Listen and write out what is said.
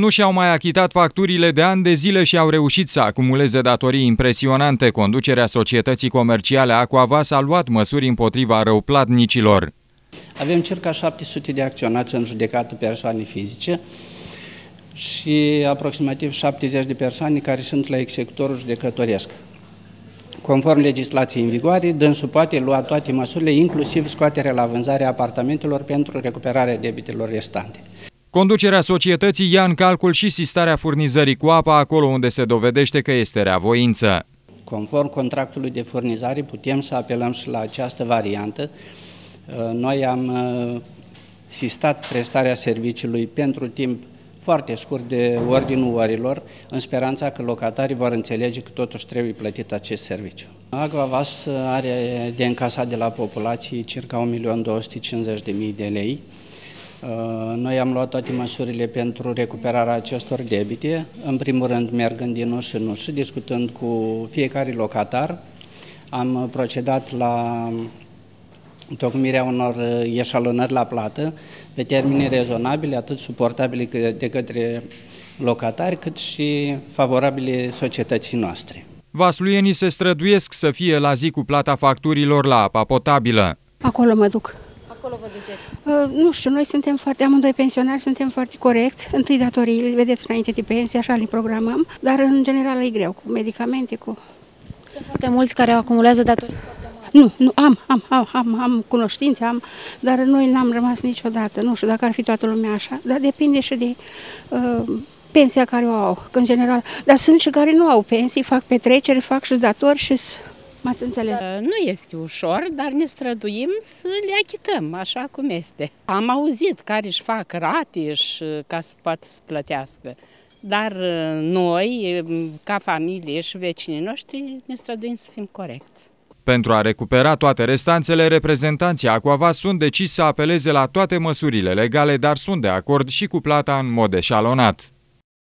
nu și-au mai achitat facturile de ani de zile și au reușit să acumuleze datorii impresionante. Conducerea societății comerciale Aquavas a luat măsuri împotriva răuplatnicilor. Avem circa 700 de acționați în judecată persoane fizice și aproximativ 70 de persoane care sunt la executorul judecătoresc. Conform legislației în vigoare, dânsul poate lua toate măsurile, inclusiv scoaterea la vânzare a apartamentelor pentru recuperarea debitelor restante. Conducerea societății ia în calcul și sistarea furnizării cu apă acolo unde se dovedește că este reavoință. Conform contractului de furnizare putem să apelăm și la această variantă. Noi am sistat prestarea serviciului pentru timp foarte scurt de ordinul orilor, în speranța că locatarii vor înțelege că totuși trebuie plătit acest serviciu. Agvavas are de încasat de la populație circa 1.250.000 de lei. Uh, noi am luat toate măsurile pentru recuperarea acestor debite, în primul rând mergând din ușă în ușă, discutând cu fiecare locatar. Am procedat la întocmirea unor uh, eșalonări la plată pe termene rezonabile, atât suportabile de către locatari, cât și favorabile societății noastre. Vasluienii se străduiesc să fie la zi cu plata facturilor la apa potabilă. Acolo mă duc. Acolo vă duceți? Uh, nu știu, noi suntem foarte, amândoi pensionari, suntem foarte corecți. Întâi datorii, vedeți, înainte de pensie, așa le programăm, dar în general e greu, cu medicamente, cu... Sunt foarte mulți care acumulează datorii nu, nu, am, am, am, am, am cunoștințe, am, dar noi n-am rămas niciodată. Nu știu dacă ar fi toată lumea așa, dar depinde și de uh, pensia care o au, în general. Dar sunt și care nu au pensii, fac petreceri, fac și datori și M-ați înțeles? Uh, nu este ușor, dar ne străduim să le achităm așa cum este. Am auzit care își fac rate și ca să poată să plătească. Dar uh, noi, ca familie și vecinii noștri, ne străduim să fim corecți. Pentru a recupera toate restanțele, reprezentanții Aquava sunt decis să apeleze la toate măsurile legale, dar sunt de acord și cu plata în mod eșalonat.